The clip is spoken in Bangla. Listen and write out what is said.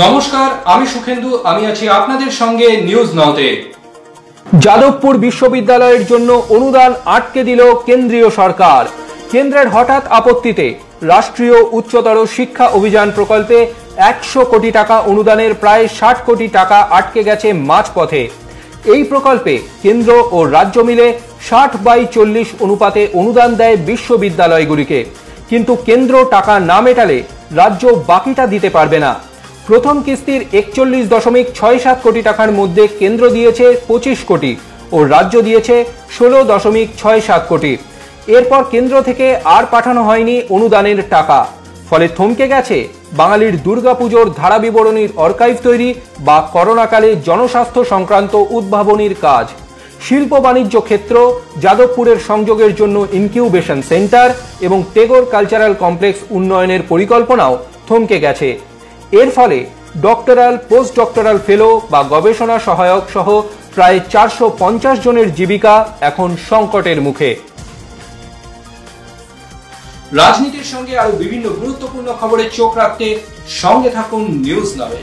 নমস্কার, আমি সুখেন্দু, আমি আছি আপনাদের সঙ্গে নিউজ নাওতে যাদবপুর বিশ্ববিদ্যালয়ের জন্য অনুদান আটকে দিল কেন্দ্রীয় সরকার। কেন্দ্রের হঠাৎ আপত্তিতে রাষ্ট্রীয় উচ্চতর শিক্ষা অভিযান প্রকল্পে একশো কোটি টাকা অনুদানের প্রায় ষাট কোটি টাকা আটকে গেছে মাঝপথে। এই প্রকল্পে কেন্দ্র ও রাজ্য মিলে ষাট বাই চল্লিশ অনুপাতে অনুদান দেয় বিশ্ববিদ্যালয়গুলিকে। কিন্তু কেন্দ্র টাকা না মেটালে রাজ্য বাকিটা দিতে পারবে না। প্রথম কিস্তির একচল্লিশ দশমিক ছয় সাত কোটি টাকার মধ্যে কেন্দ্র দিয়েছে পঁচিশ কোটি ও রাজ্য দিয়েছে ষোলো দশমিক ছয় সাত কোটি। এরপর কেন্দ্র থেকে আর পাঠানো হয়নি অনুদানের টাকা। ফলে থমকে গেছে বাঙালির দুর্গাপুজোর ধারা বিবরণীর অর্কাইভ তৈরি বা করোনাকালে জনস্বাস্থ্য সংক্রান্ত উদ্ভাবনীর কাজ। শিল্প বাণিজ্য ক্ষেত্র, যাদবপুরের সংযোগের জন্য ইনকিউবেশন সেন্টার এবং টেগোর কালচারাল কমপ্লেক্স উন্নয়নের পরিকল্পনাও থমকে গেছে। এর ফলে ডক্টরাল পোস্ট ডক্টরাল ফেলো বা গবেষণা সহায়ক সহ প্রায় চারশো পঞ্চাশ জনের জীবিকা এখন সংকটের মুখে। রাজনীতির সঙ্গে আরও বিভিন্ন গুরুত্বপূর্ণ খবরের চোখ রাখতে সঙ্গে থাকুন নিউজ নামে